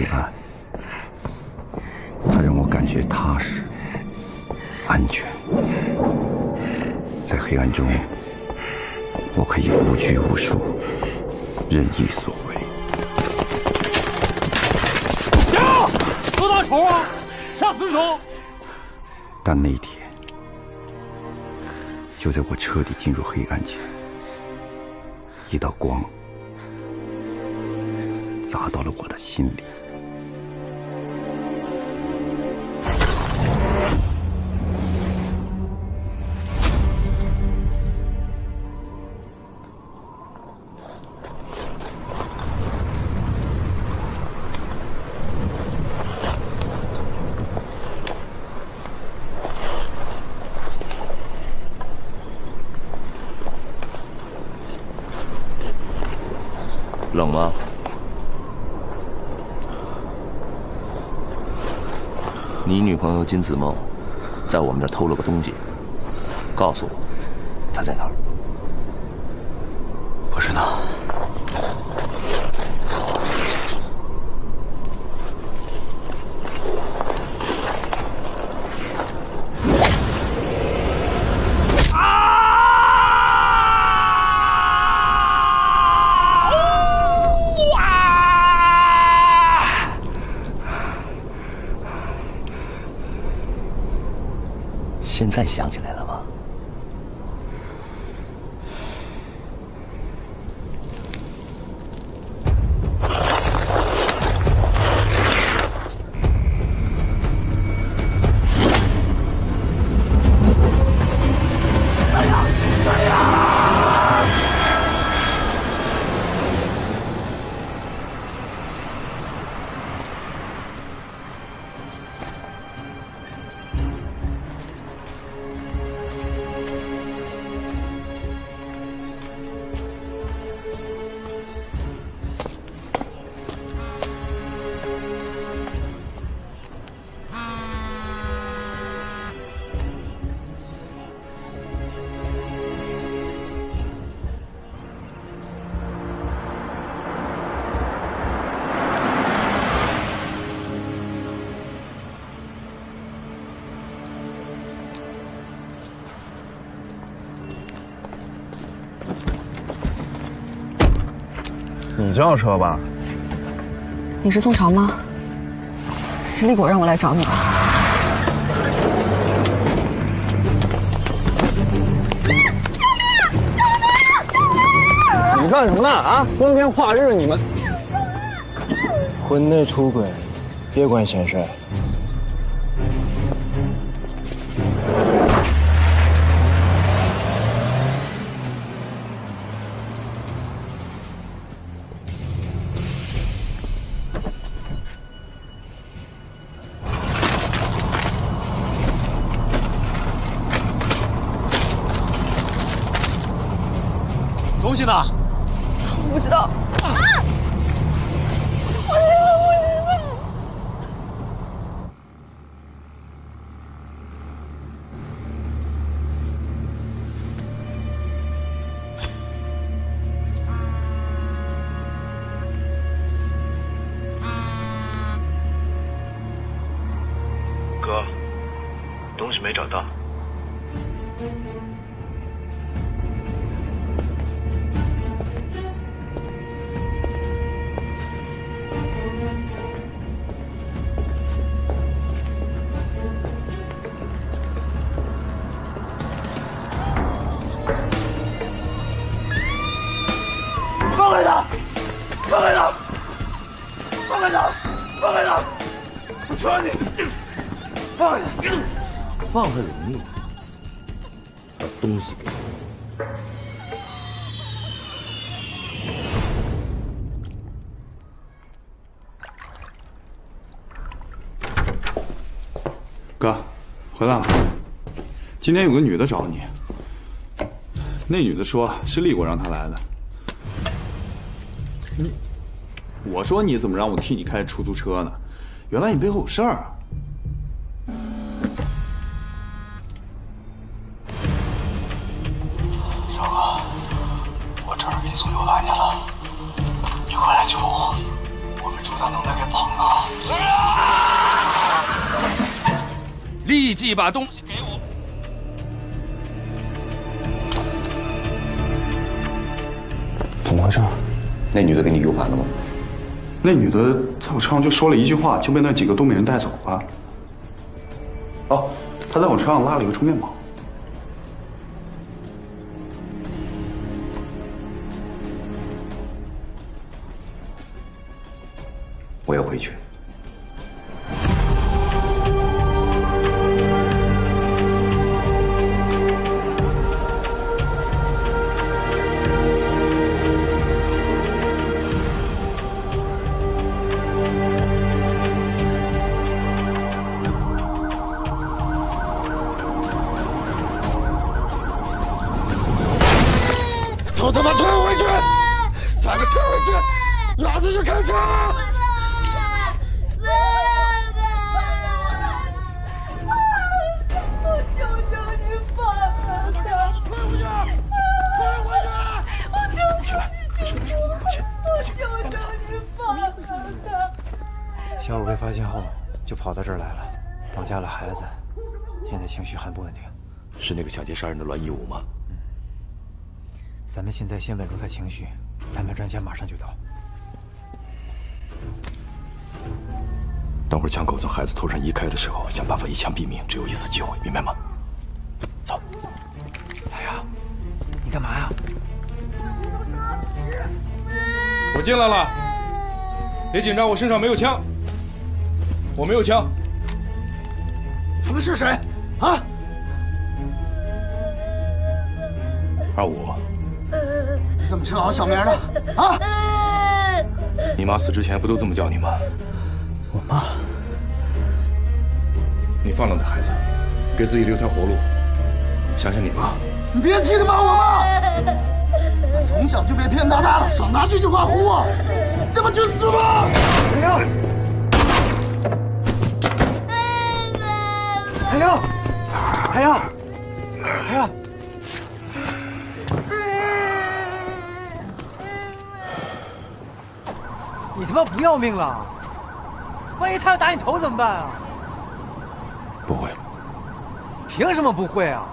黑暗，它让我感觉踏实、安全。在黑暗中，我可以无拘无束、任意所为。呀！多大仇啊！下死手！但那天，就在我彻底进入黑暗前，一道光砸到了我的心里。友金子梦在我们这儿偷了个东西，告诉我，他在哪儿？不知道。现在想起来了。吗？你叫车吧。你是宋朝吗？是立果让我来找你的。你干什么呢？啊，光天化日你们，婚内出轨，别管闲事。哥，回来了。今天有个女的找你，那女的说是立国让她来的。你，我说你怎么让我替你开出租车呢？原来你背后有事儿啊！把东西给我。怎么回事？那女的给你 U 盘了吗？那女的在我车上就说了一句话，就被那几个东北人带走了。哦，她在我车上拉了一个充电宝。等会儿枪口从孩子头上移开的时候，想办法一枪毙命，只有一次机会，明白吗？走。哎呀，你干嘛呀？我进来了，别紧张，我身上没有枪，我没有枪。他们是谁？啊？二五，你怎么知道我小名的？啊？你妈死之前不都这么叫你吗？我妈。你放了那孩子，给自己留条活路。想想你妈。你别提他妈我妈！我从小就被骗大大的，少拿这句话唬我！你他妈去死吧！海洋，海洋，海洋，海洋。你他妈不要命了？万一他要打你头怎么办啊？凭什么不会啊？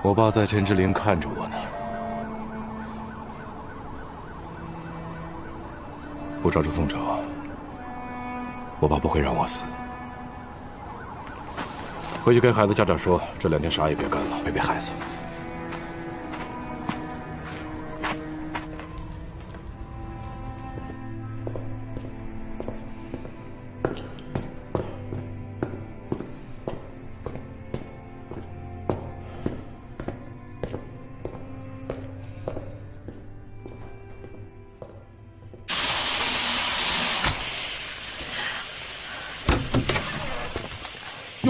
我爸在陈志玲看着我呢。不抓住宋找，我爸不会让我死。回去跟孩子家长说，这两天啥也别干了，陪陪孩子。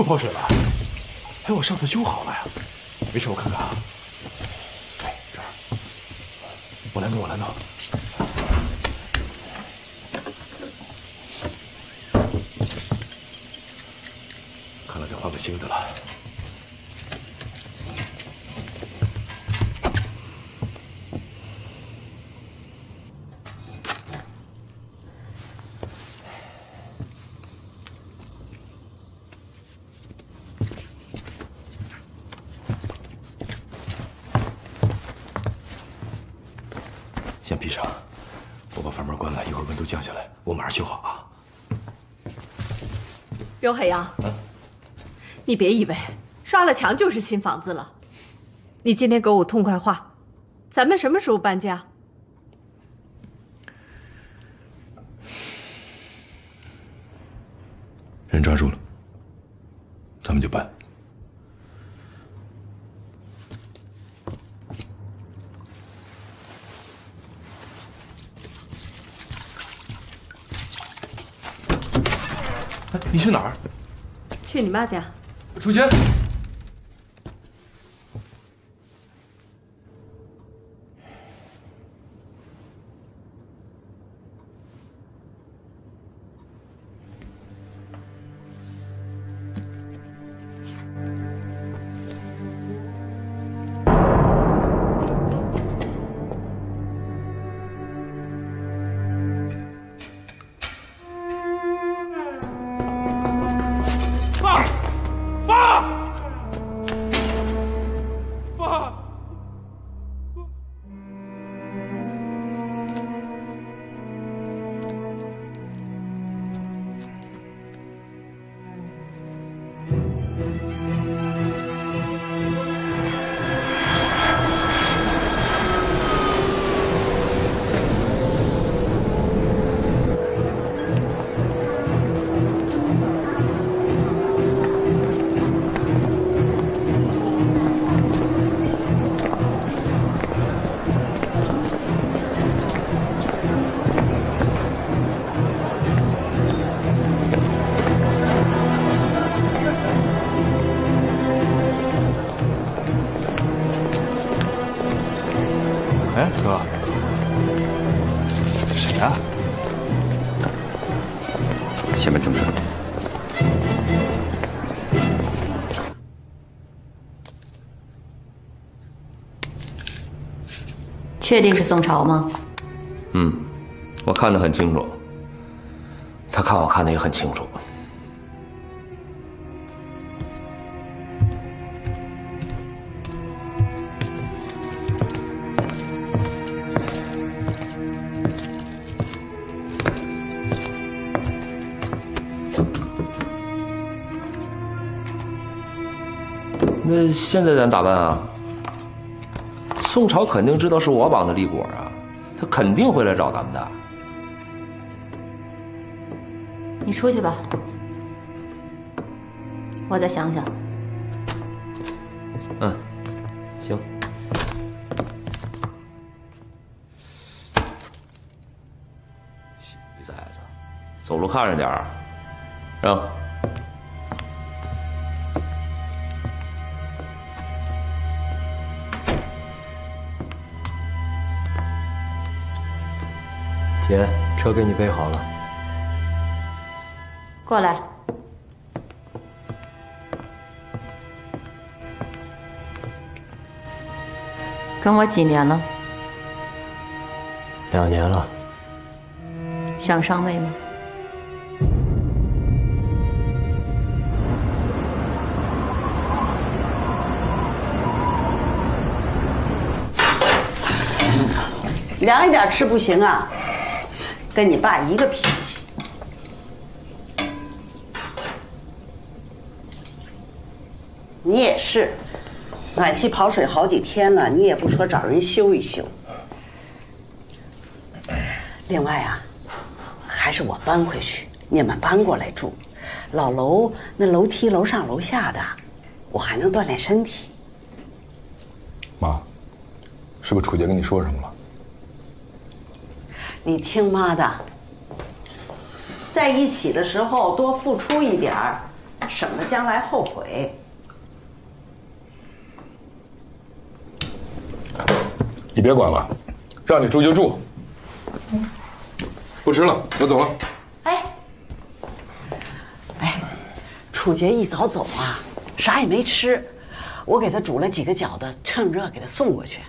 泡水了，哎，我上次修好了呀，没事，我看看啊。哎，这儿，我来弄，我来弄。看来得换个新的了。先闭上，我把房门关了，一会儿温度降下来，我马上修好啊。刘海洋，你别以为刷了墙就是新房子了。你今天给我痛快话，咱们什么时候搬家？人抓住了，咱们就搬。哎，你去哪儿？去你妈家。楚洁。确定是宋朝吗？嗯，我看得很清楚。他看我看得也很清楚。那现在咱咋办啊？宋朝肯定知道是我绑的立果啊，他肯定会来找咱们的。你出去吧，我再想想。嗯，行。小崽子，走路看着点儿，让。姐，车给你备好了。过来。跟我几年了？两年了。想上位吗？凉一点吃不行啊，跟你爸一个脾气。你也是，暖气跑水好几天了，你也不说找人修一修。另外啊，还是我搬回去，你们搬过来住，老楼那楼梯楼上楼下的，我还能锻炼身体。妈，是不是楚杰跟你说什么了？你听妈的，在一起的时候多付出一点儿，省得将来后悔。你别管了，让你住就住。不吃了，我走了。哎，哎，楚杰一早走啊，啥也没吃，我给他煮了几个饺子，趁热给他送过去。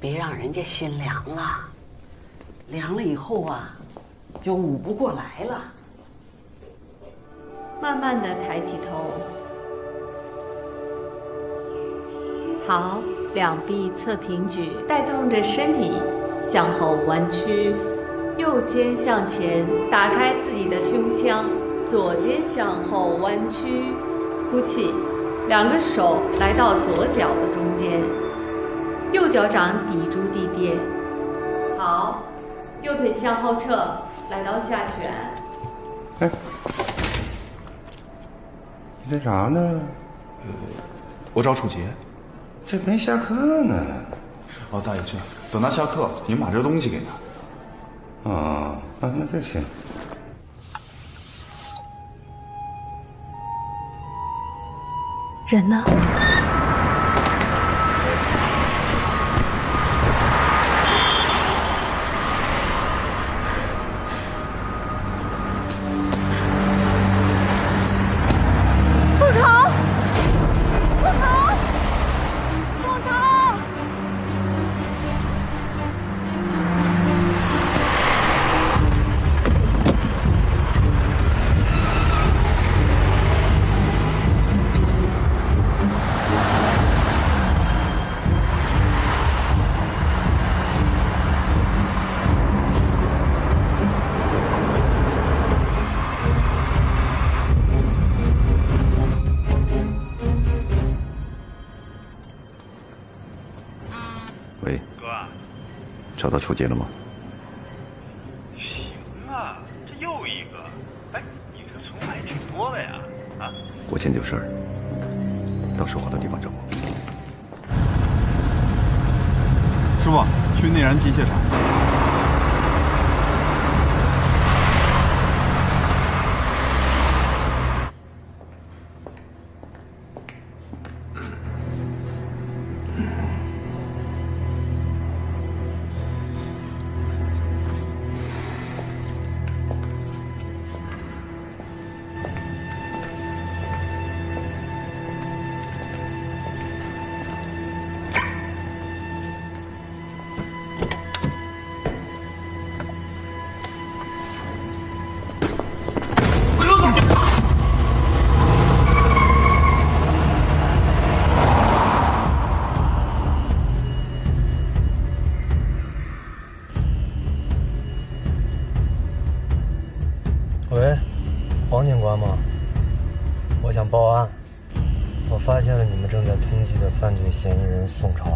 别让人家心凉了，凉了以后啊，就捂不过来了。慢慢的抬起头，好，两臂侧平举，带动着身体向后弯曲，右肩向前，打开自己的胸腔，左肩向后弯曲，呼气，两个手来到左脚的中间。右脚掌抵住地垫，好，右腿向后撤，来到下犬。哎，你干啥呢？呃，我找楚杰。这没下课呢。哦，大爷，这等他下课，您把这东西给他。啊，啊，那就行。人呢？找到楚杰了吗？行啊，这又一个。哎，你这存款也挺多的呀，啊？我现在有事儿，到时候好的地方找我。师傅，去内燃机械厂。宋朝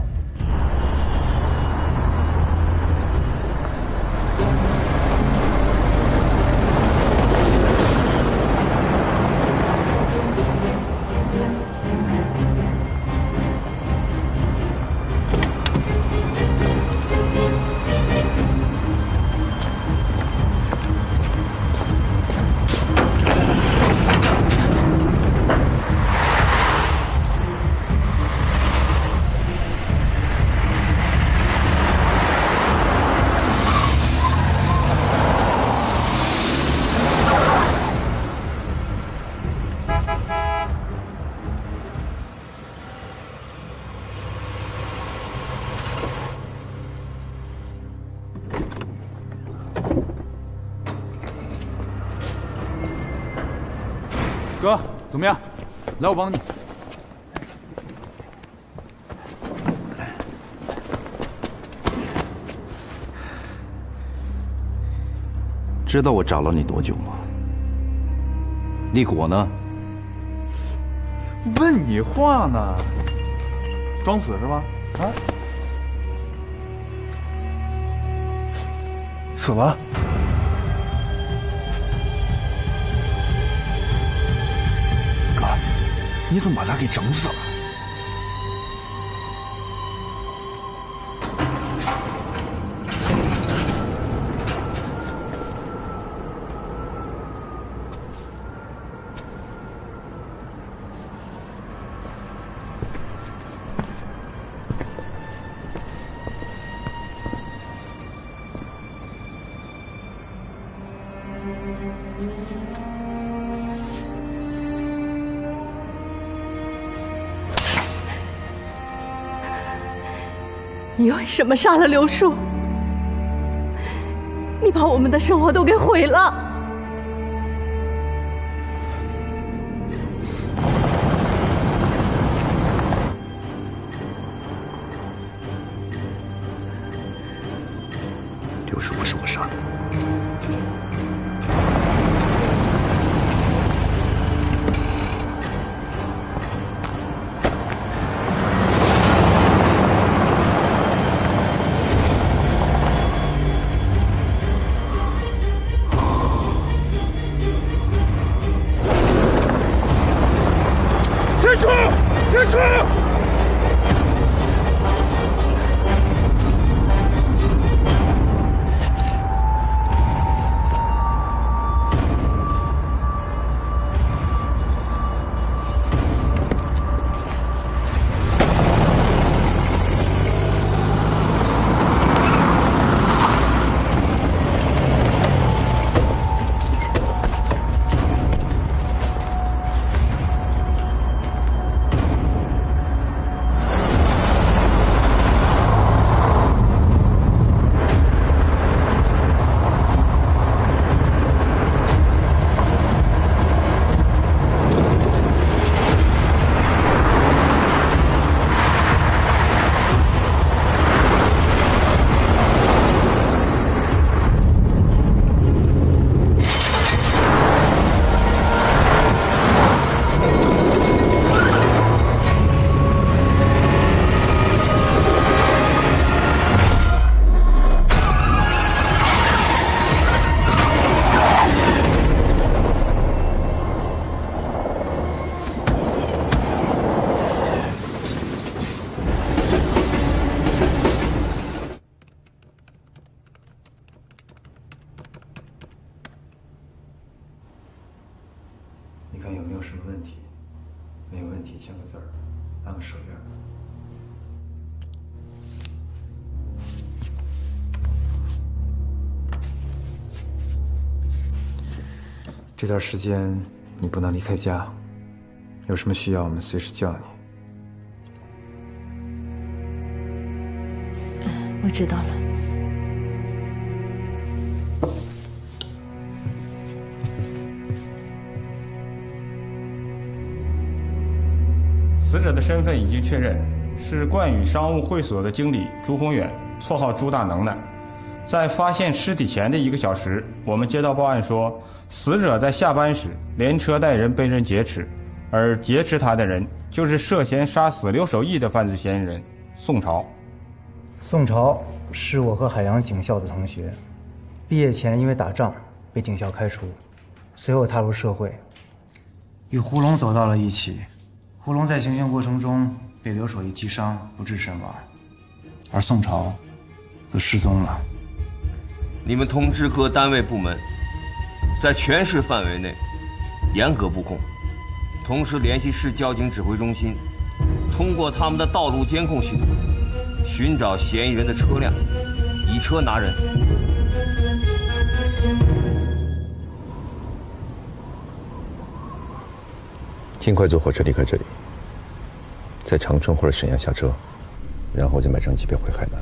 来，我帮你。知道我找了你多久吗？立果呢？问你话呢，装死是吧？啊？死了？你怎么把他给整死了？什么杀了刘叔？你把我们的生活都给毁了。段时间你不能离开家，有什么需要我们随时叫你。我知道了。死者的身份已经确认，是冠宇商务会所的经理朱宏远，绰号朱大能耐。在发现尸体前的一个小时，我们接到报案说，死者在下班时连车带人被人劫持，而劫持他的人就是涉嫌杀死刘守义的犯罪嫌疑人宋朝。宋朝是我和海洋警校的同学，毕业前因为打仗被警校开除，随后踏入社会，与胡龙走到了一起。胡龙在行刑过程中被刘守义击伤，不治身亡，而宋朝则失踪了。你们通知各单位部门，在全市范围内严格布控，同时联系市交警指挥中心，通过他们的道路监控系统寻找嫌疑人的车辆，以车拿人。尽快坐火车离开这里，在长春或者沈阳下车，然后再买张机票回海南。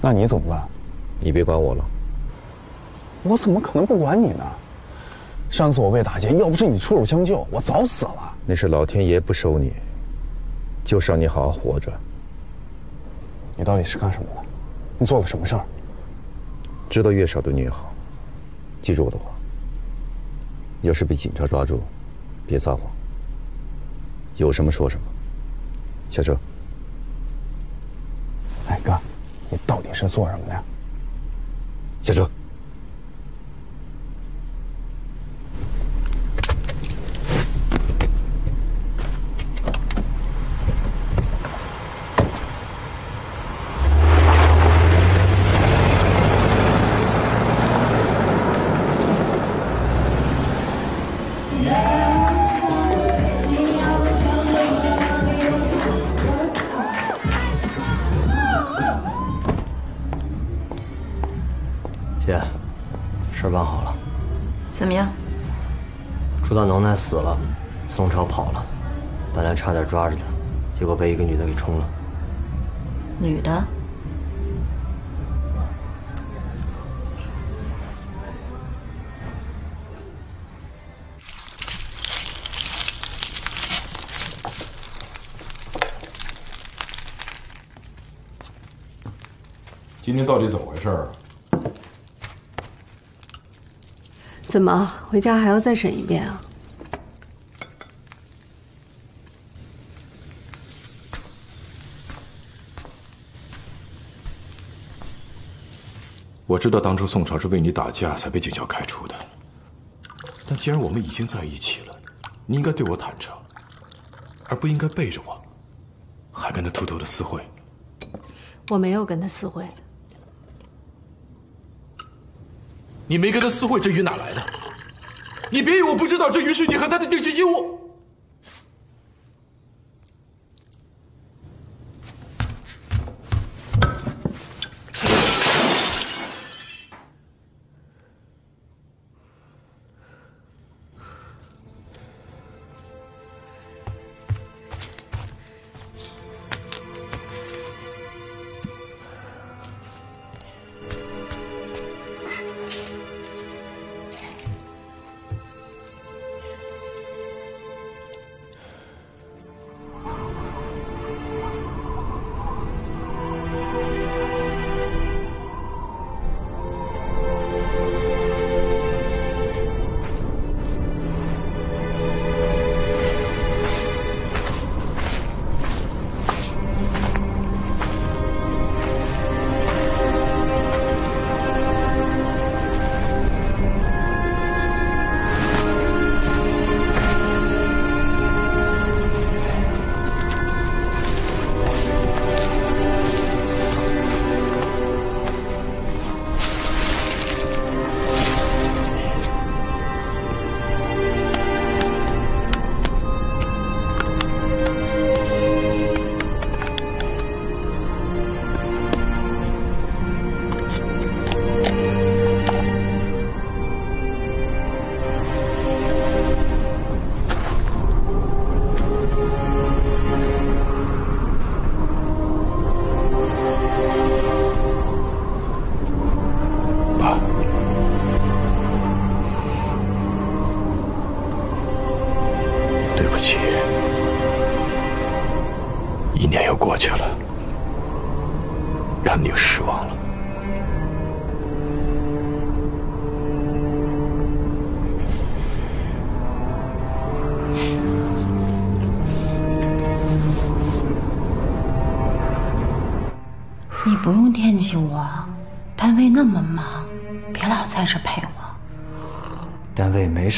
那你怎么办？你别管我了。我怎么可能不管你呢？上次我被打劫，要不是你出手相救，我早死了。那是老天爷不收你，就是让你好好活着。你到底是干什么的？你做了什么事儿？知道越少对你越好。记住我的话，要是被警察抓住，别撒谎。有什么说什么。下车。哎哥，你到底是做什么的呀？下车。死了，宋超跑了，本来差点抓着他，结果被一个女的给冲了。女的？今天到底怎么回事啊？怎么回家还要再审一遍啊？我知道当初宋朝是为你打架才被警校开除的，但既然我们已经在一起了，你应该对我坦诚，而不应该背着我，还跟他偷偷的私会。我没有跟他私会。你没跟他私会，这鱼哪来的？你别以为我不知道，这鱼是你和他的定情信物。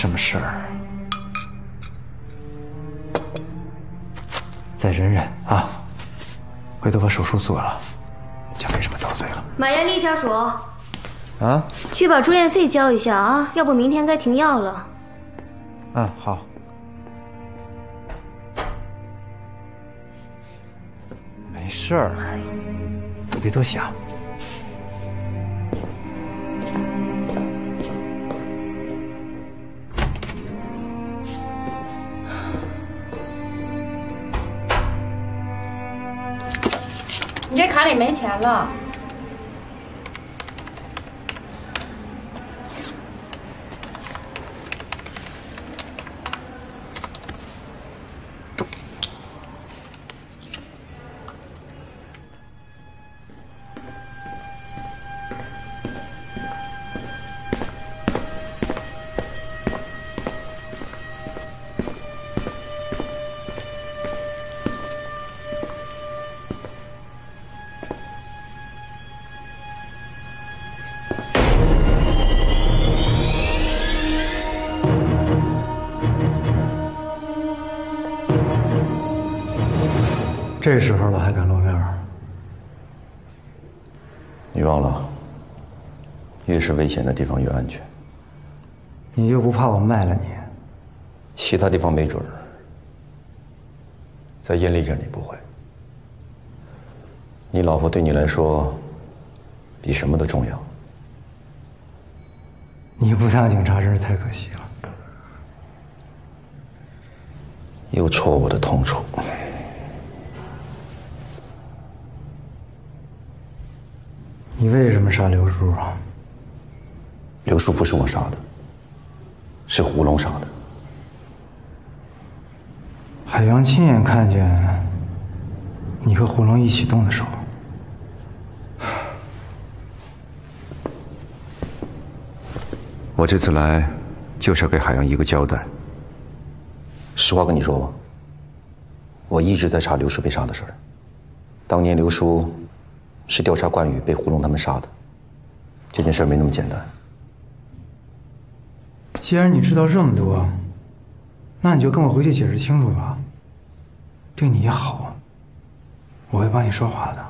什么事儿，再忍忍啊，回头把手术做了，就没什么遭罪了。马艳丽家属，啊？去把住院费交一下啊，要不明天该停药了。嗯，好。没事儿，别多想。家里没钱了。这时候了还敢露面？你忘了，越是危险的地方越安全。你就不怕我卖了你？其他地方没准儿，在阴历这里不会。你老婆对你来说，比什么都重要。你不当警察真是太可惜了。又戳我的痛处。你为什么杀刘叔啊？刘叔不是我杀的，是胡龙杀的。海洋亲眼看见你和胡龙一起动的手。我这次来，就是要给海洋一个交代。实话跟你说吧，我一直在查刘叔被杀的事儿。当年刘叔是调查关羽被胡龙他们杀的，这件事没那么简单。既然你知道这么多，那你就跟我回去解释清楚吧。对你也好，我会帮你说话的。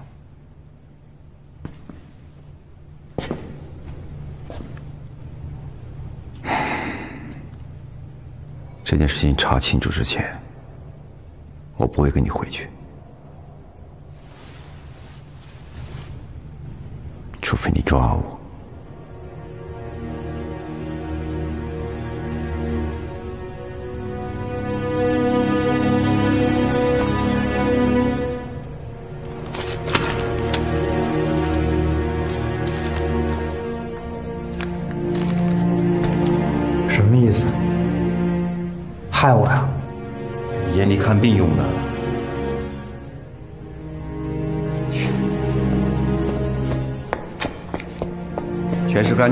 这件事情查清楚之前，我不会跟你回去，除非你抓我。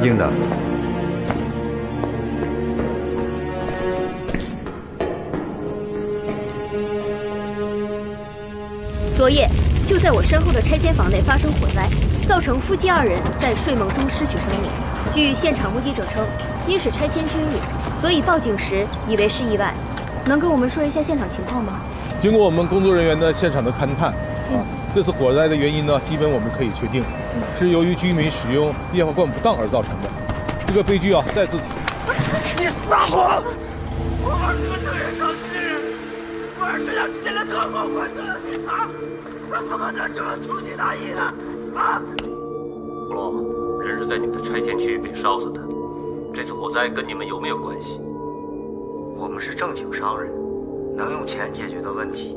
全是干净的。昨夜就在我身后的拆迁房内发生火灾，造成夫妻二人在睡梦中失去生命。据现场目击者称，因是拆迁区域，所以报警时以为是意外。能跟我们说一下现场情况吗？经过我们工作人员的现场的勘探，啊，这次火灾的原因呢，基本我们可以确定，是由于居民使用液化罐不当而造成的。这个悲剧啊，再次你撒谎！我二是个特别伤心我二是要之前的特工换做了警察，他不可能这么粗心大意的？啊！胡龙，人是在你们的拆迁区域被烧死的，这次火灾跟你们有没有关系？我们是正经商人，能用钱解决的问题，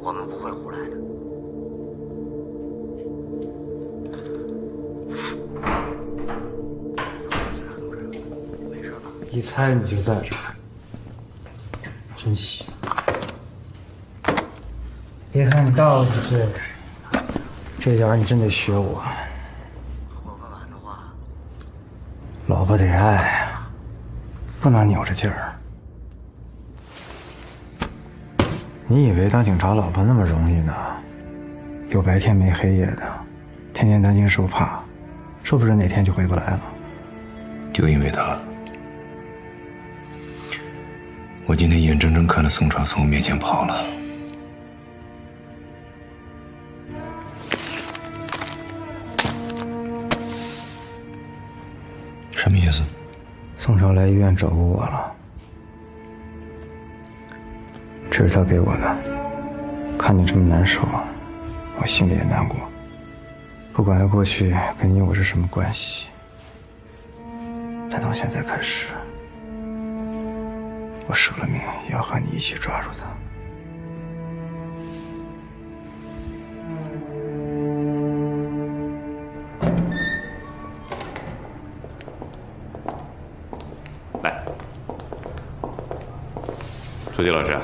我们不会胡来猜你就在这儿，真行。别看你大我几岁，这点你真得学我。如果不还的话老婆得爱，不能扭着劲儿。你以为当警察老婆那么容易呢？有白天没黑夜的，天天担惊受怕，说不准哪天就回不来了。就因为他，我今天眼睁睁看着宋朝从我面前跑了。什么意思？宋朝来医院找过我了，这是他给我的。看你这么难受，我心里也难过。不管他过去跟你我是什么关系，但从现在开始，我舍了命也要和你一起抓住他。来，书记老师，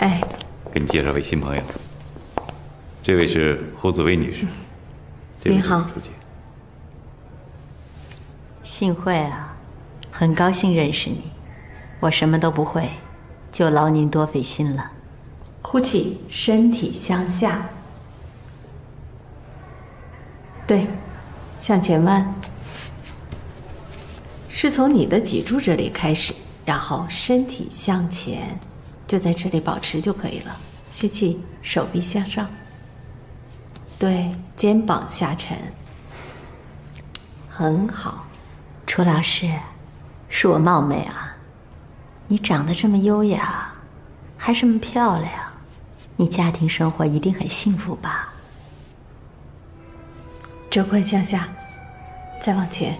哎，给你介绍位新朋友，这位是胡紫薇女士。您好书记，幸会啊，很高兴认识你。我什么都不会，就劳您多费心了。呼气，身体向下。对，向前弯。是从你的脊柱这里开始，然后身体向前，就在这里保持就可以了。吸气，手臂向上。对，肩膀下沉。很好。楚老师，恕我冒昧啊，你长得这么优雅，还这么漂亮，你家庭生活一定很幸福吧？肘宽向下，再往前。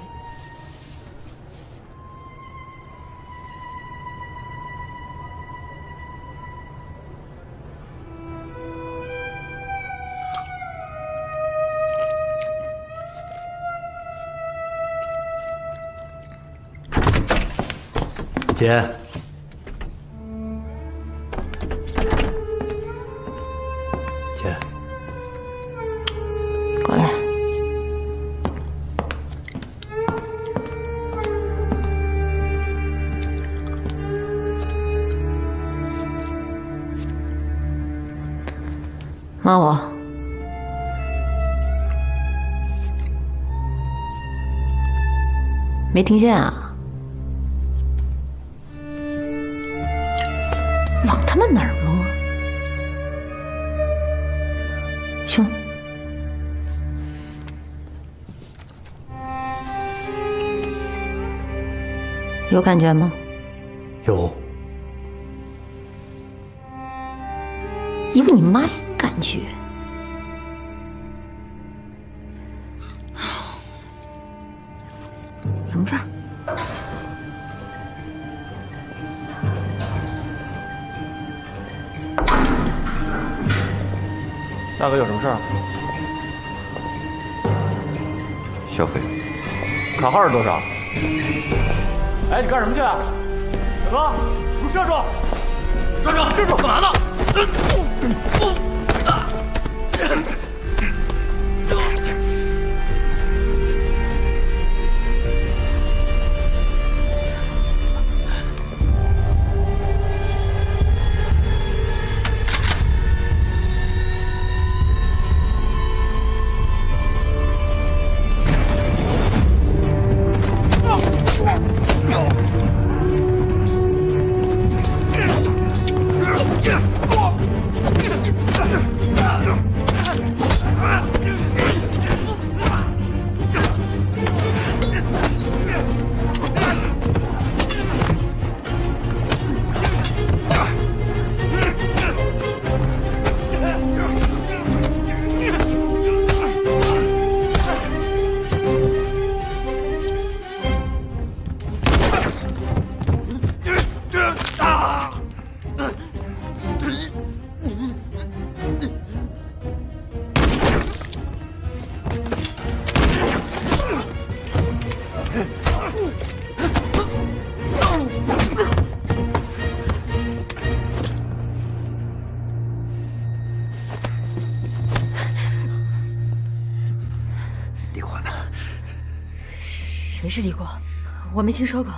姐，听见啊？往他们哪儿摸？胸。有感觉吗？有。有你妈么事儿？消费。卡号是多少？哎，你干什么去啊？大哥，给我站住！站住！站住！干嘛呢？治理过？我没听说过。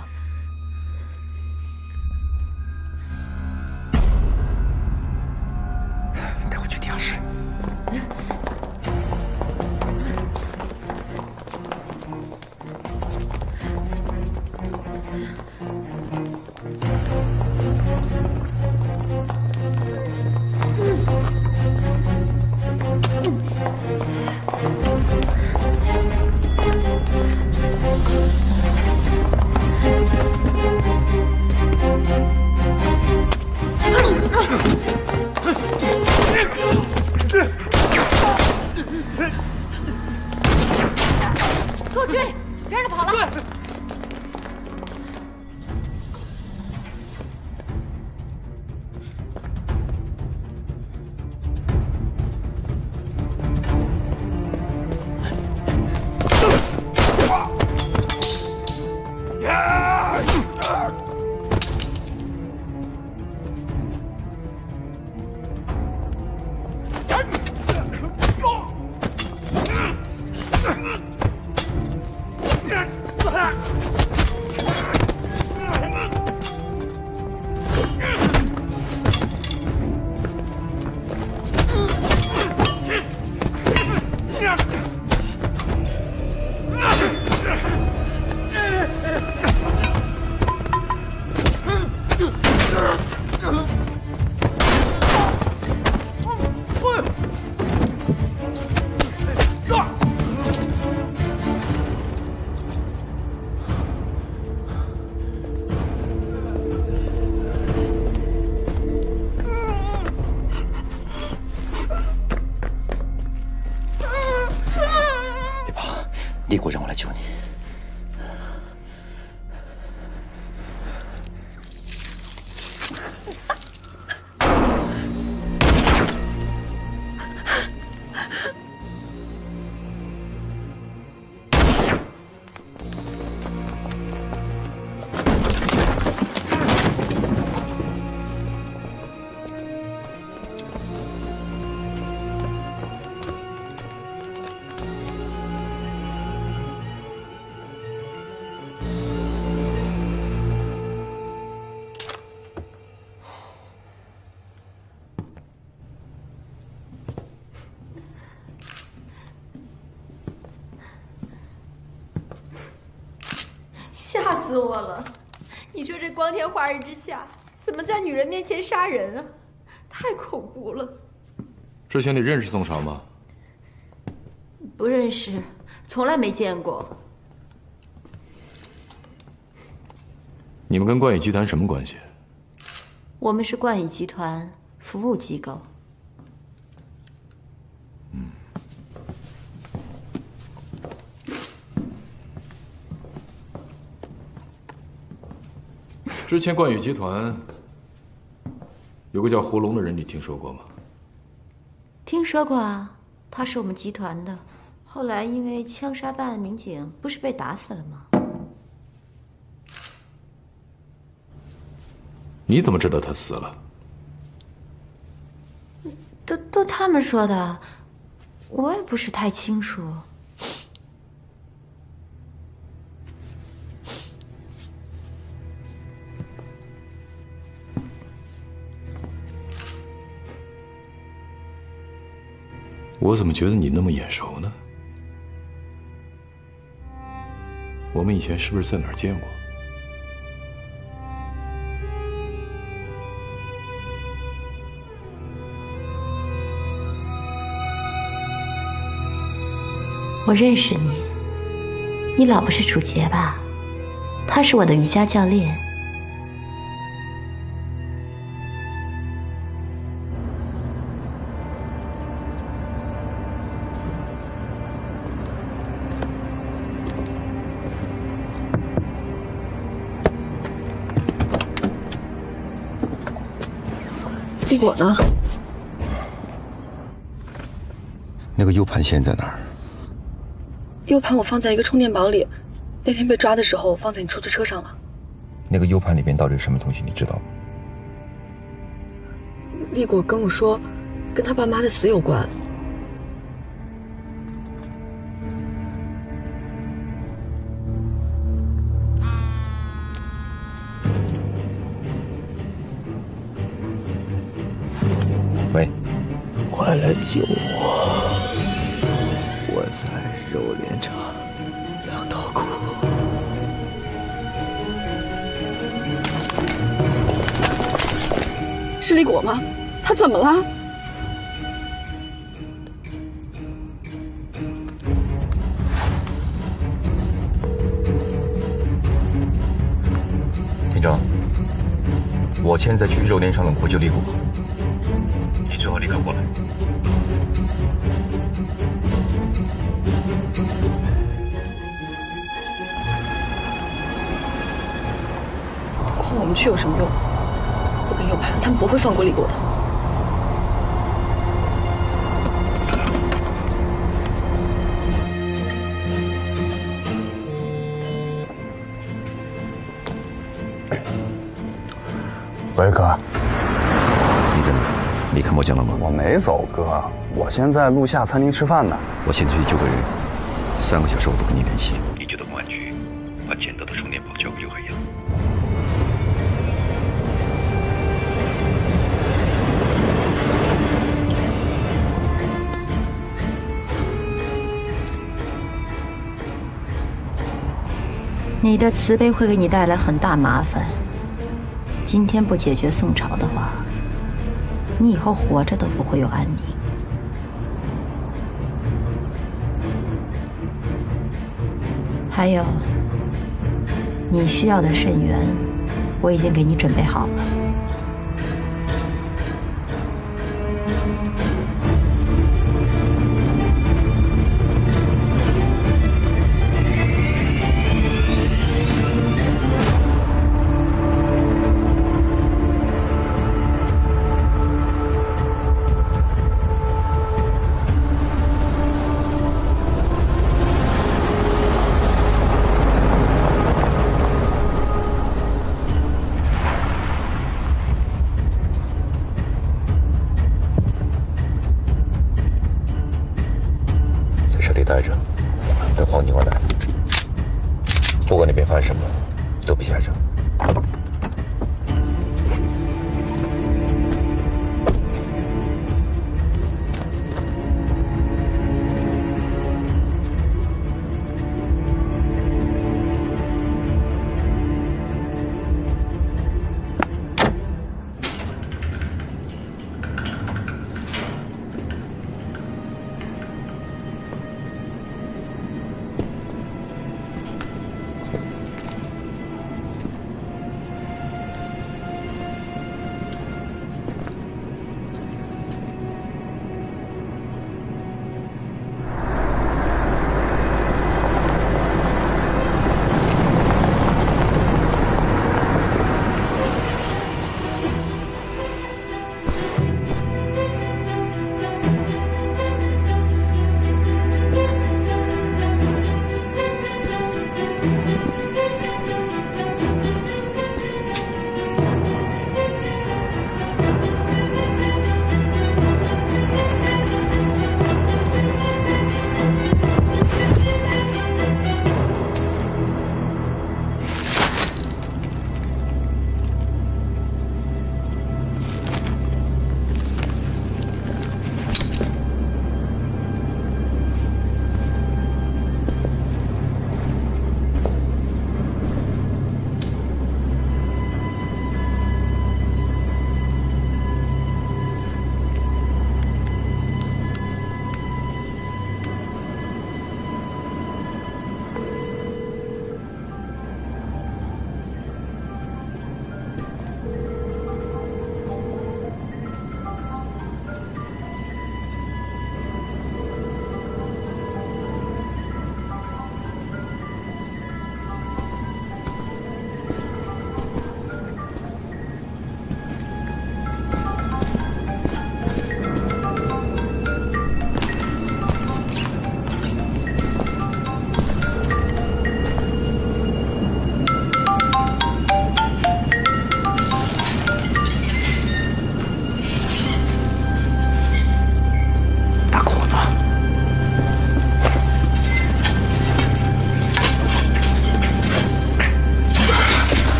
立国让我来救你。天化日之下，怎么在女人面前杀人啊？太恐怖了！之前你认识宋朝吗？不认识，从来没见过。你们跟冠宇集团什么关系？我们是冠宇集团服务机构。之前冠宇集团有个叫胡龙的人，你听说过吗？听说过啊，他是我们集团的，后来因为枪杀办案民警，不是被打死了吗？你怎么知道他死了？都都他们说的，我也不是太清楚。我怎么觉得你那么眼熟呢？我们以前是不是在哪儿见过？我认识你，你老婆是楚洁吧？她是我的瑜伽教练。果呢？那个 U 盘现在在哪儿？U 盘我放在一个充电宝里，那天被抓的时候放在你出租车上了。那个 U 盘里边到底是什么东西？你知道吗？立果跟我说，跟他爸妈的死有关。来救我！我在肉联厂粮道库。是李果吗？他怎么了？队长，我现在去肉联厂冷库救李果，你最好立刻过来。我们去有什么用？我跟右派他们不会放过李国的。喂，哥，你怎么离开墨江了吗？我没走，哥，我现在路下餐厅吃饭呢。我现在去救个人，三个小时我都跟你联系。你就到公安局，把捡到的充电宝交给刘海洋。你的慈悲会给你带来很大麻烦。今天不解决宋朝的话，你以后活着都不会有安宁。还有，你需要的肾源，我已经给你准备好了。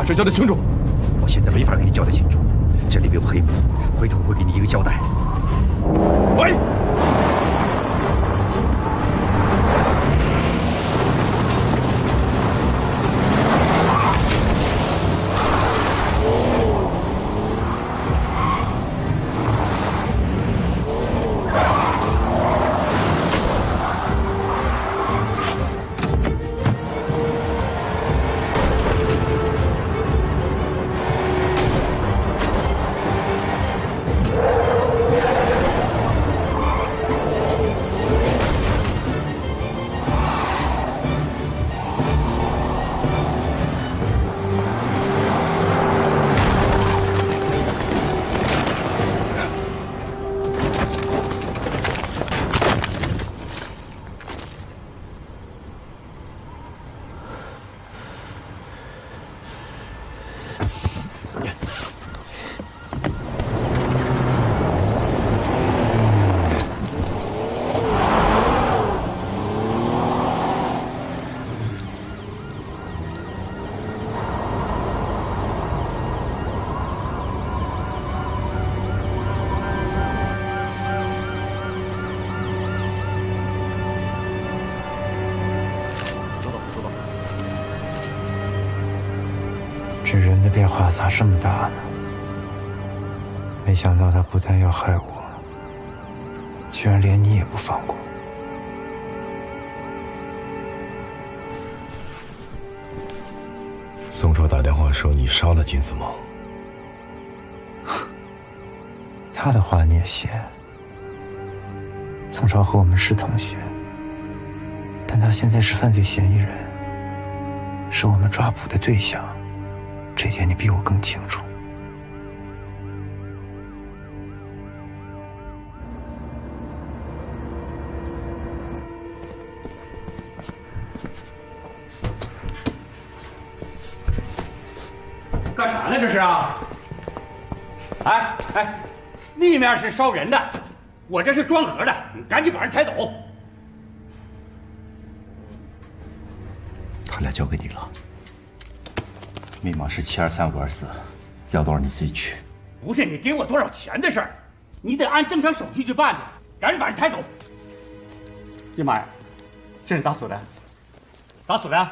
把事交代清楚。我现在没法给你交代清楚这里面有黑幕回头我会给你一个交代。这么大呢？没想到他不但要害我，居然连你也不放过。宋超打电话说你杀了金丝猫，他的话你也信？宋朝和我们是同学，但他现在是犯罪嫌疑人，是我们抓捕的对象，这点你比我更清楚。干啥呢？这是啊！哎哎，那面是烧人的，我这是装盒的，你赶紧把人抬走。他俩交给你了，密码是七二三五二四，要多少你自己取。不是你给我多少钱的事儿，你得按正常手续去办去。赶紧把人抬走。哎呀妈呀，这人咋死的？咋死的？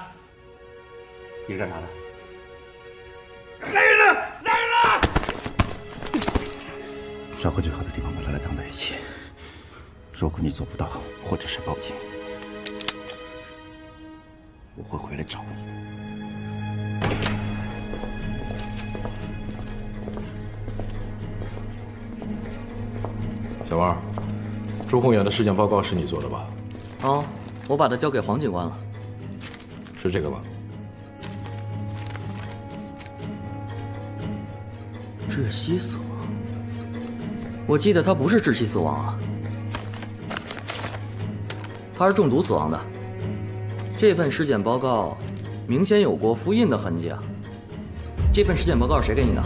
你是干啥的？来人了！来人了！找个最好的地方把他俩葬在一起。如果你做不到，或者是报警，我会回来找你。小王，朱宏远的尸检报告是你做的吧？哦，我把它交给黄警官了。是这个吧？窒息死亡？我记得他不是窒息死亡啊，他是中毒死亡的。这份尸检报告明显有过复印的痕迹啊。这份尸检报告是谁给你的？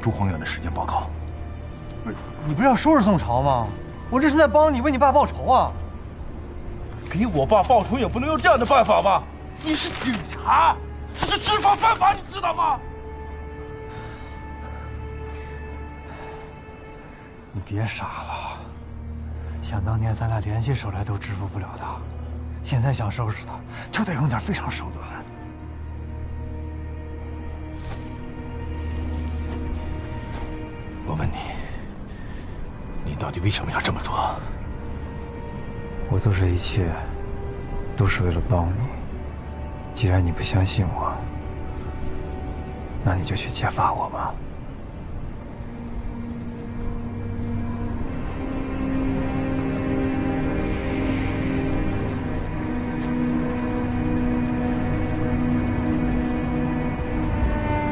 朱宏远的尸检报告？不是你不是要收拾宋朝吗？我这是在帮你为你爸报仇啊！给我爸报仇也不能用这样的办法吧？你是警察，这是知法犯法，你知道吗？你别傻了，想当年咱俩联起手来都制服不了他，现在想收拾他，就得用点非常手段。底为什么要这么做？我做这一切都是为了帮你。既然你不相信我，那你就去揭发我吧。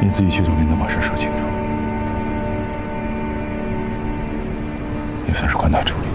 你自己去找领导把事说清楚，算是宽大处理。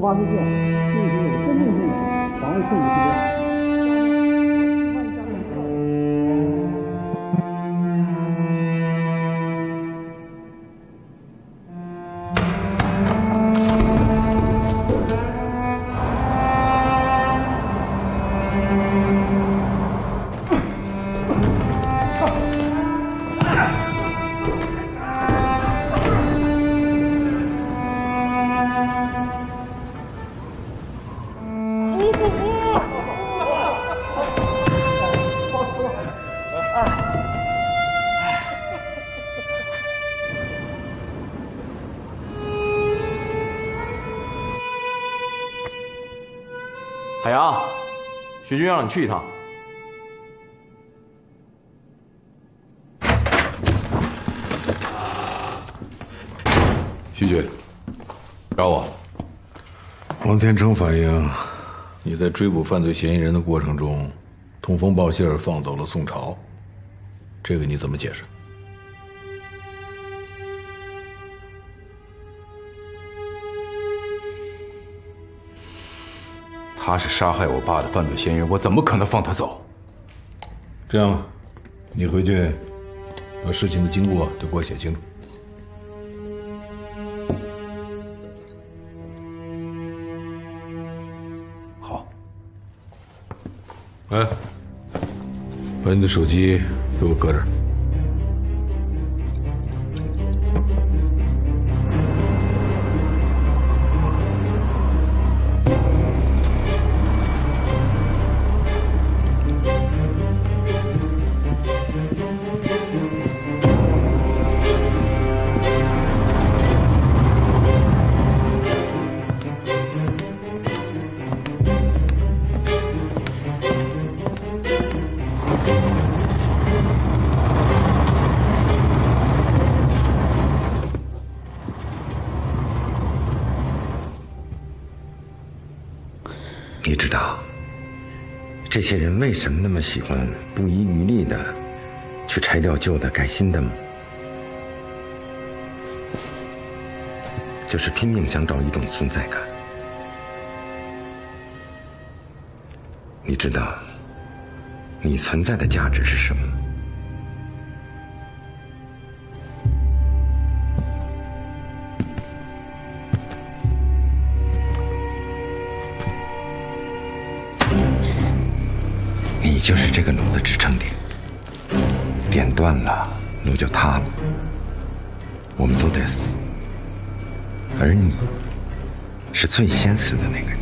的突让你去一趟。徐局，找我。王天成反映，你在追捕犯罪嫌疑人的过程中，通风报信儿放走了宋朝，这个你怎么解释？他是杀害我爸的犯罪嫌疑人，我怎么可能放他走？这样吧，你回去把事情的经过都给我写清楚。好。哎，把你的手机给我搁这儿。你知道这些人为什么那么喜欢不遗余力的去拆掉旧的盖新的吗？就是拼命想找一种存在感。你知道你存在的价值是什么吗就是这个炉的支撑点，点断了，炉就塌了，我们都得死，而你是最先死的那个人，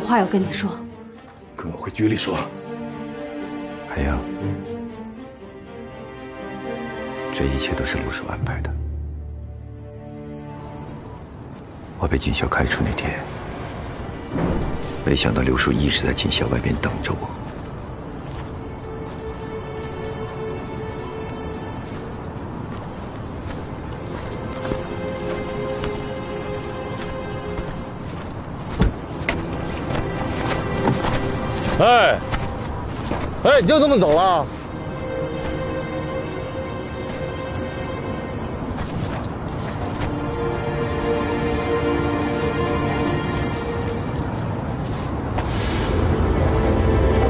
有话要跟你说。跟我回局里说。海洋，这一切都是陆叔安排的。我被警校开除那天，没想到刘叔一直在警校外边等着我。你就这么走了？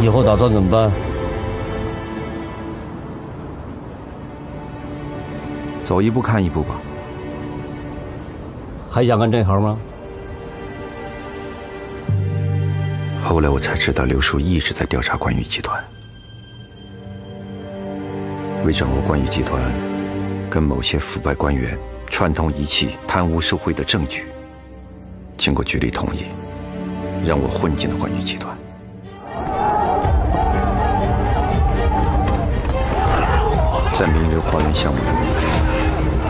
以后打算怎么办？走一步看一步吧。还想干这行吗？后来我才知道，刘叔一直在调查关羽集团，为掌握关于集团跟某些腐败官员串通一气、贪污受贿的证据，经过局里同意，让我混进了关于集团。在名流花园项目中，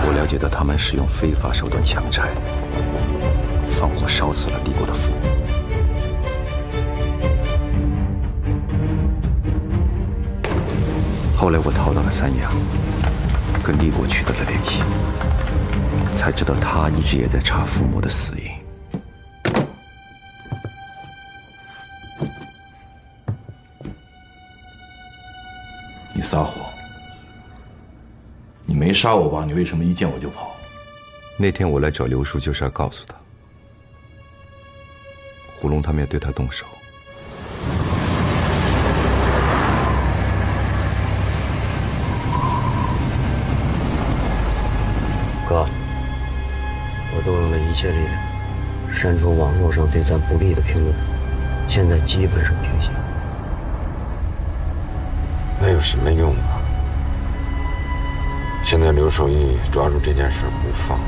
我了解到他们使用非法手段强拆，放火烧死了李国的父母。后来我逃到了三亚，跟李国取得了联系，才知道他一直也在查父母的死因。你撒谎！你没杀我吧，你为什么一见我就跑？那天我来找刘叔，就是要告诉他，胡龙他们要对他动手。删除网络上对咱不利的评论，现在基本上平息。那有什么用啊？现在刘守义抓住这件事不放。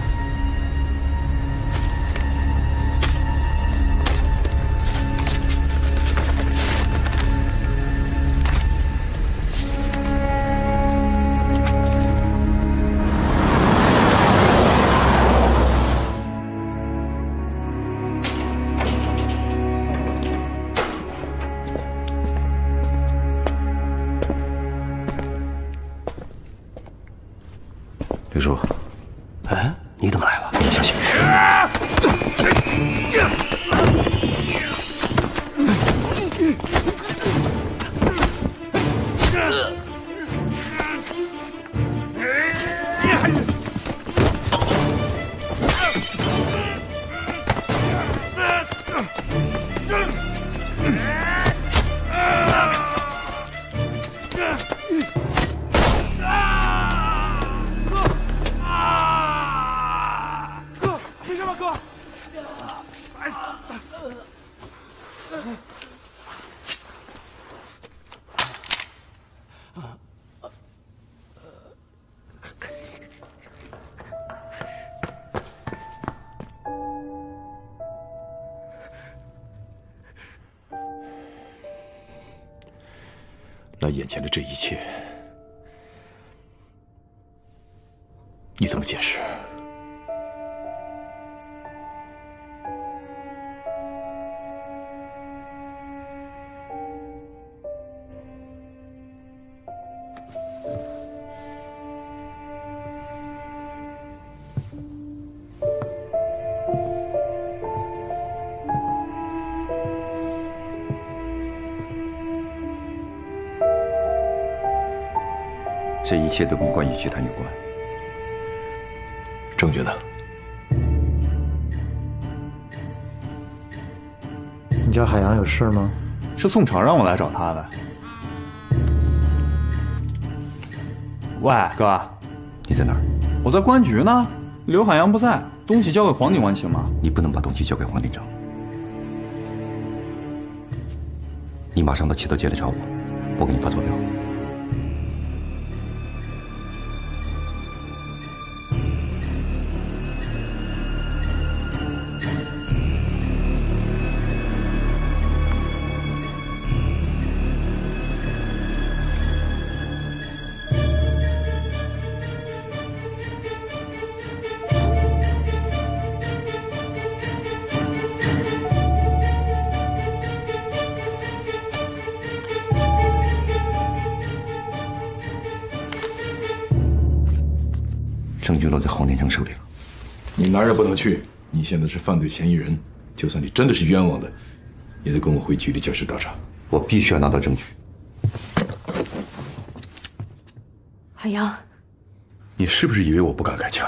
这一切都跟关羽集团有关。证据呢？你叫海洋有事吗？是宋朝让我来找他的。喂，哥，你在哪儿？我在公安局呢。刘海洋不在，东西交给黄警官行吗？你不能把东西交给黄警长。你马上到七道街来找我，我给你发坐标。不能去，你现在是犯罪嫌疑人。就算你真的是冤枉的，也得跟我回局里交涉调查。我必须要拿到证据。海洋，你是不是以为我不敢开枪？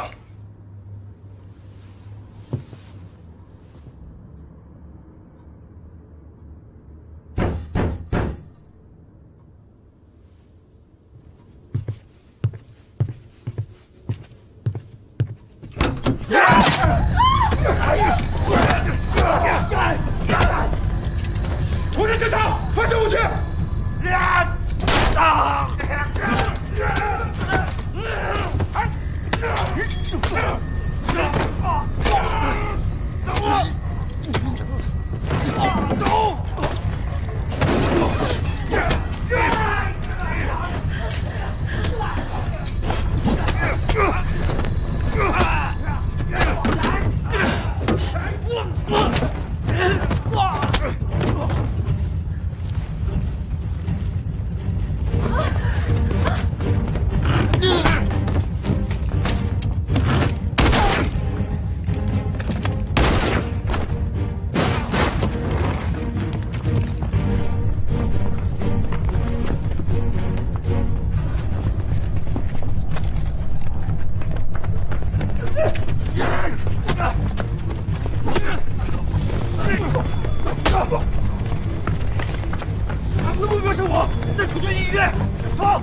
出去医院，走。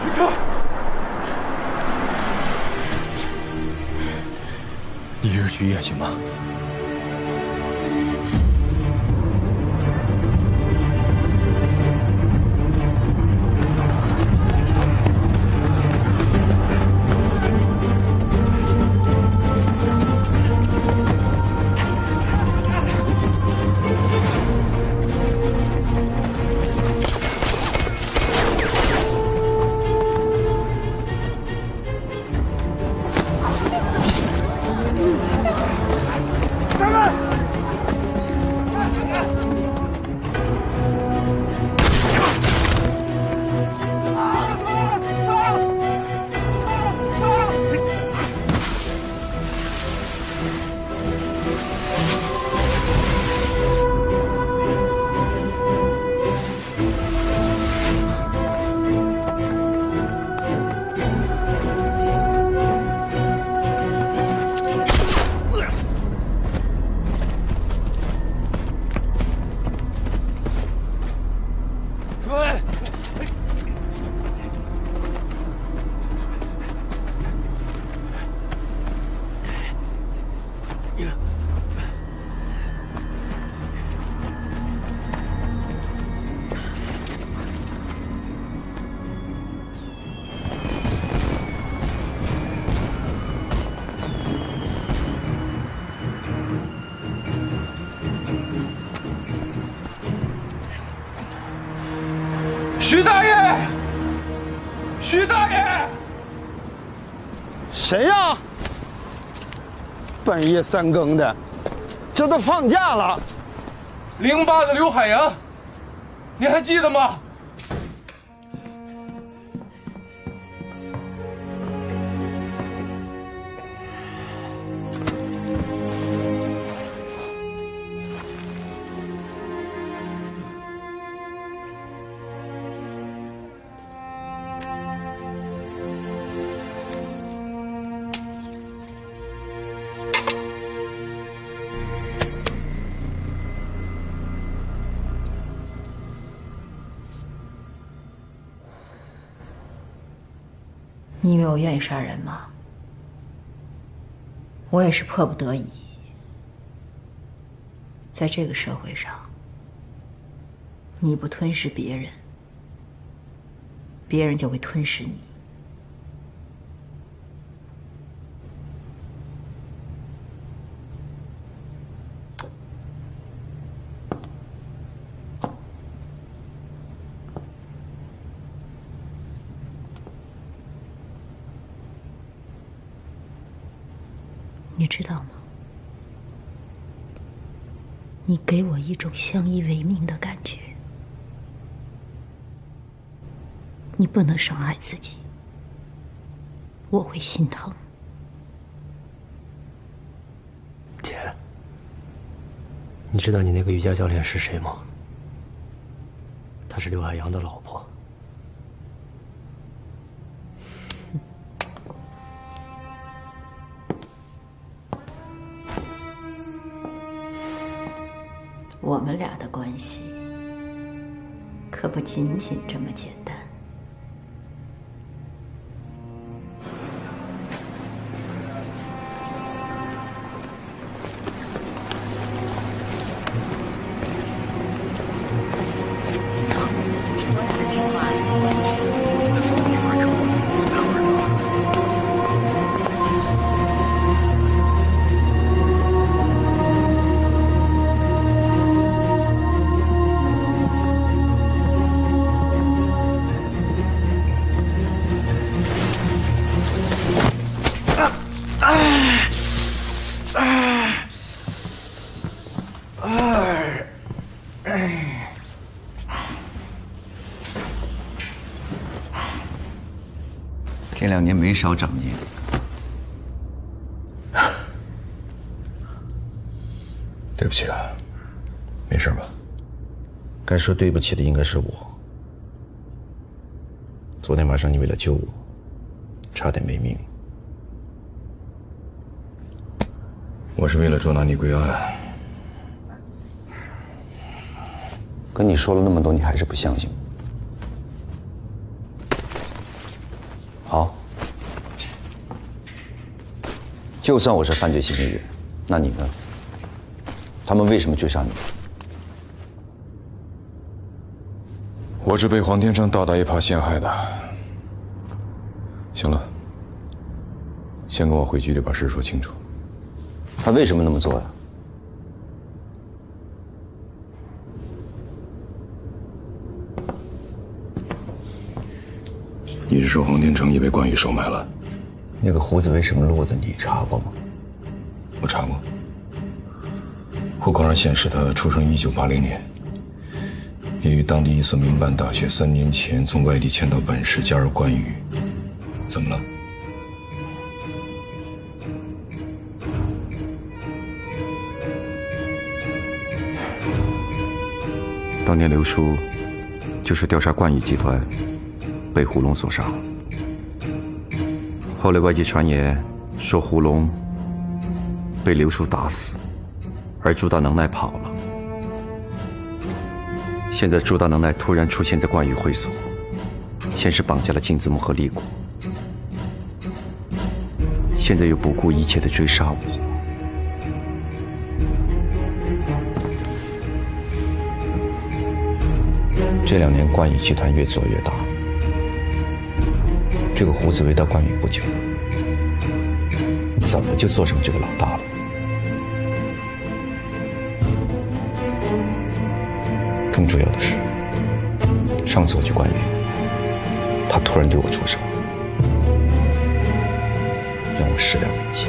停车！你一人去医院行吗？半夜三更的，这都放假了。零八的刘海洋，你还记得吗？我愿意杀人吗？我也是迫不得已。在这个社会上，你不吞噬别人，别人就会吞噬你。你知道吗？你给我一种相依为命的感觉。你不能伤害自己，我会心疼。姐，你知道你那个瑜伽教练是谁吗？他是刘海洋的老婆。没少长进。对不起啊，没事吧？该说对不起的应该是我。昨天晚上你为了救我，差点没命。我是为了捉拿你归案。跟你说了那么多，你还是不相信。好，就算我是犯罪嫌疑人，那你呢？他们为什么追杀你？我是被黄天成倒打一耙陷害的。行了，先跟我回局里把事说清楚。他为什么那么做呀？你是说黄天成也被关羽收买了？那个胡子为什么落子你查过吗？我查过，户口上显示他出生一九八零年，也于当地一所民办大学三年前从外地迁到本市加入关羽。怎么了？当年刘叔就是调查关羽集团，被胡龙所杀。后来外界传言说胡龙被刘叔打死，而朱大能耐跑了。现在朱大能耐突然出现在关羽会所，先是绑架了金子木和李果，现在又不顾一切的追杀我。这两年关羽集团越做越大，这个胡子未到关羽不久，怎么就做成这个老大了？更重要的是，上次我去关羽，他突然对我出手，让我始料未及。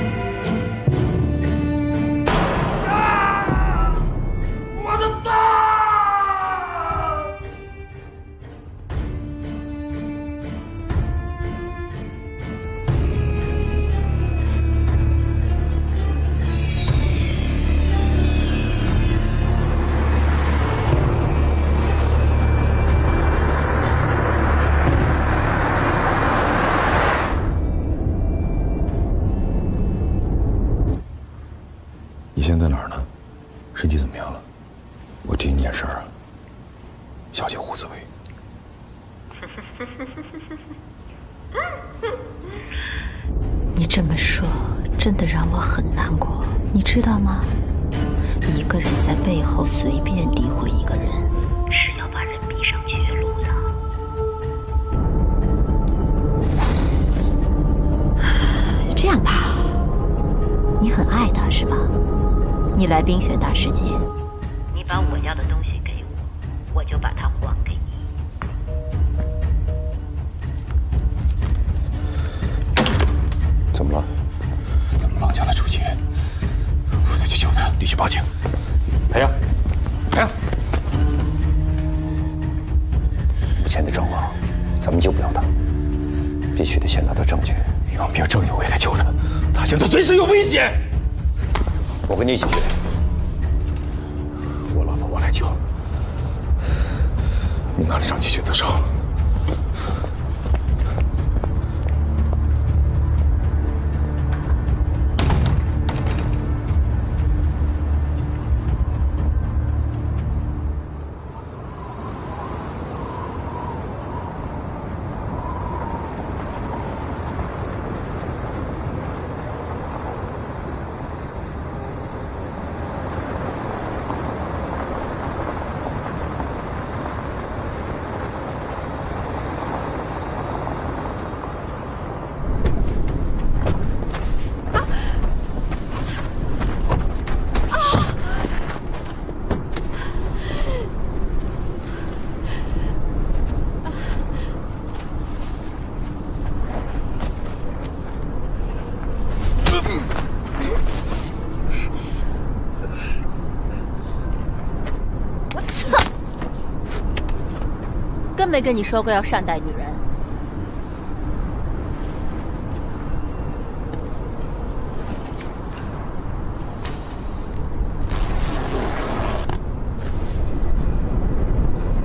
没跟你说过要善待女人。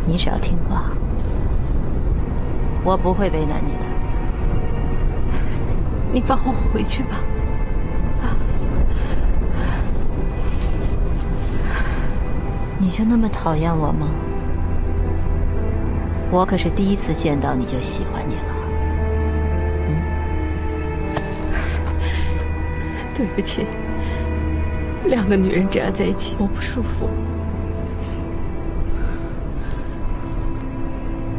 你只要听话我不会为难你的。你放我回去吧。你就那么讨厌我吗？我可是第一次见到你就喜欢你了。对不起，两个女人这样在一起，我不舒服。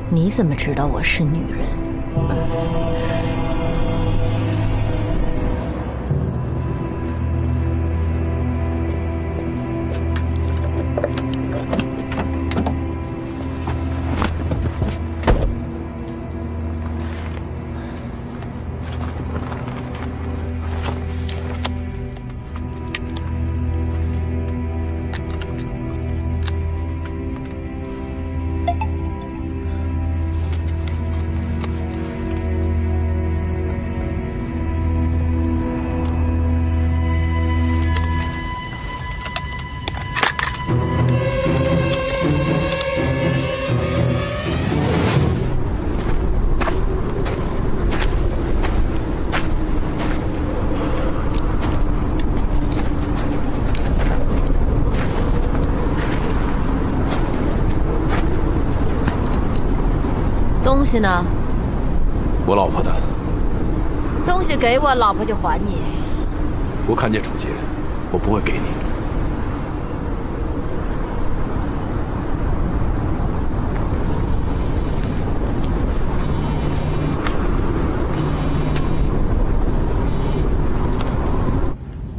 你怎么知道我是女人？西呢？我老婆的，东西给我，老婆就还你。我看见楚杰，我不会给你。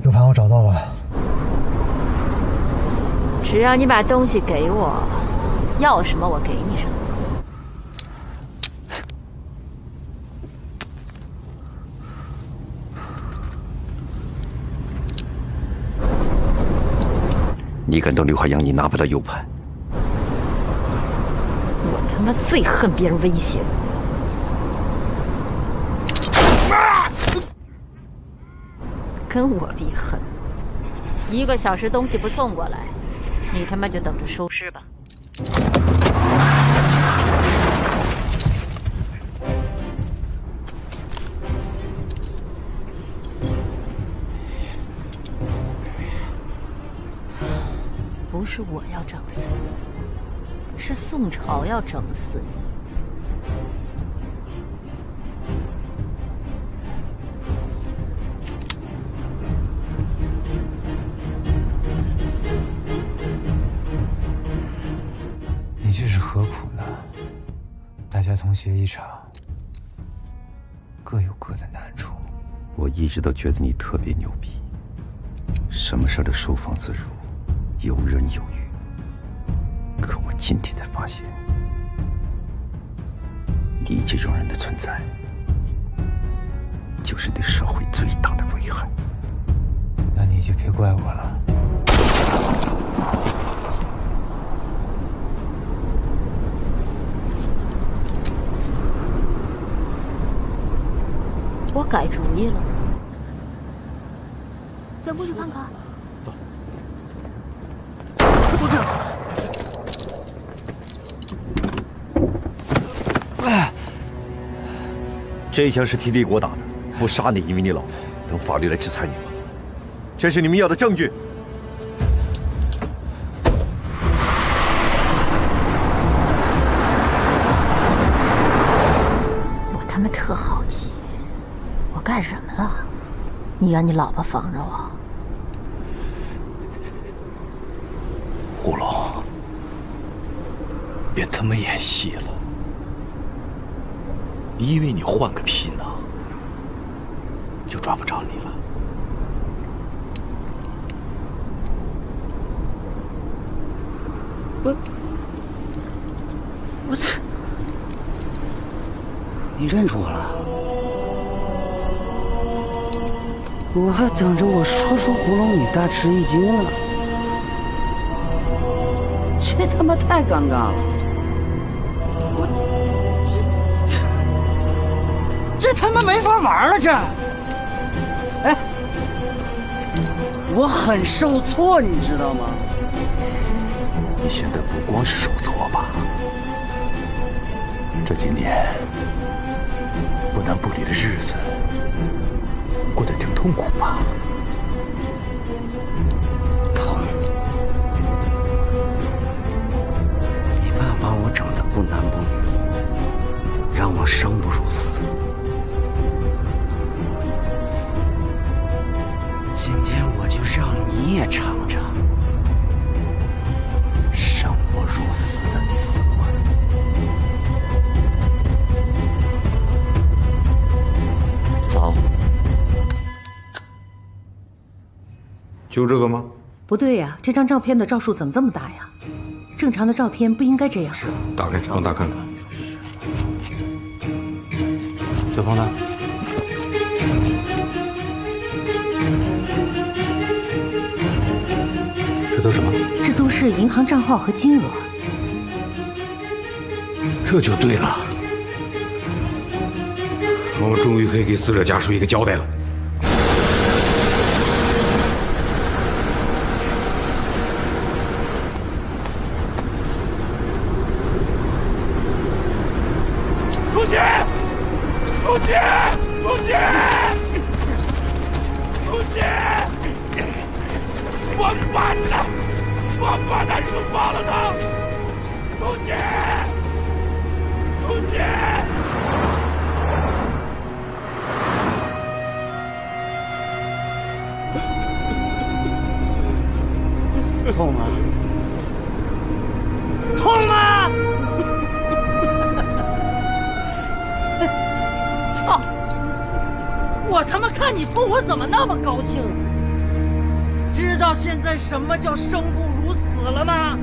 U 盘我找到了，只要你把东西给我，要什么我给你什么。你敢动刘海洋，你拿不到 U 盘。我他妈最恨别人威胁我。跟我比狠，一个小时东西不送过来，你他妈就等着收尸吧。是我要整死你，是宋朝要整死你。你这是何苦呢？大家同学一场，各有各的难处。我一直都觉得你特别牛逼，什么事都收放自如，游刃有余。可我今天才发现，你这种人的存在，就是对社会最大的危害。那你就别怪我了。我改主意了，咱过去看看。这一枪是替帝国打的，不杀你，因为你老婆，等法律来制裁你吧。这是你们要的证据。我他妈特好奇，我干什么了？你让你老婆防着我？胡龙，别他妈演戏了！你以为你换个皮囊就抓不着你了？我我操！你认出我了？我还等着我说出胡龙你大吃一惊呢，这他妈太尴尬了！他们没法玩了，这！哎，我很受挫，你知道吗？你现在不光是受挫吧？这几年不男不女的日子过得挺痛苦吧？就这个吗？不对呀，这张照片的照数怎么这么大呀？正常的照片不应该这样。打开，放大看看。小胖子，这都什么？这都是银行账号和金额。这就对了，我们终于可以给死者家属一个交代了。我怎么那么高兴？知道现在什么叫生不如死了吗？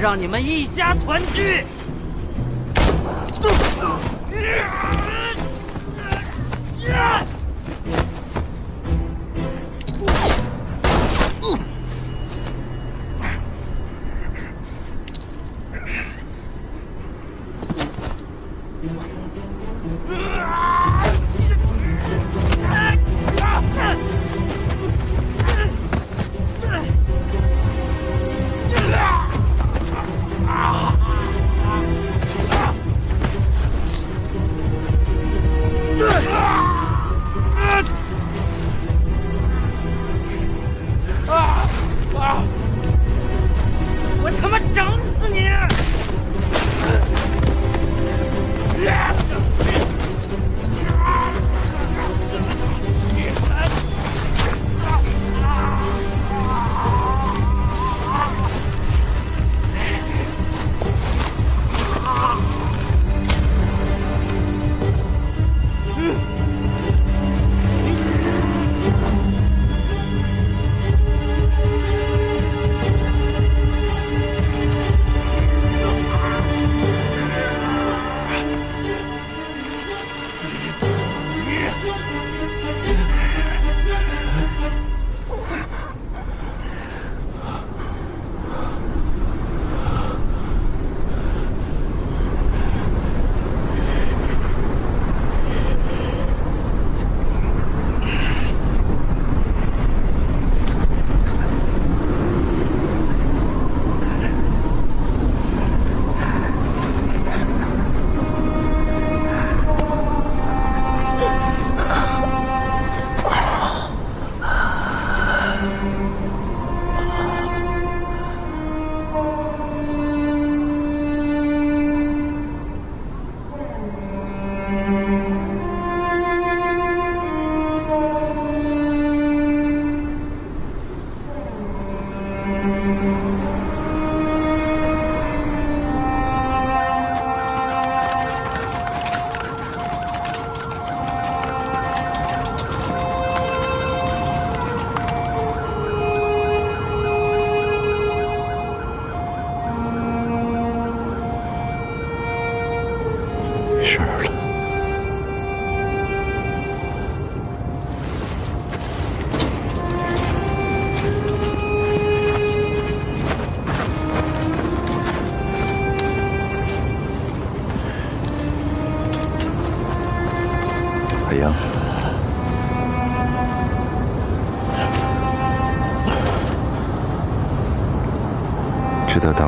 让你们一家团聚。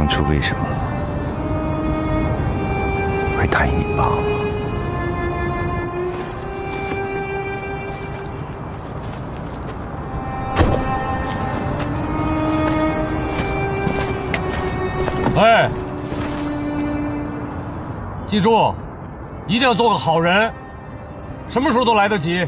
当初为什么会答应你爸吗？哎，记住，一定要做个好人，什么时候都来得及。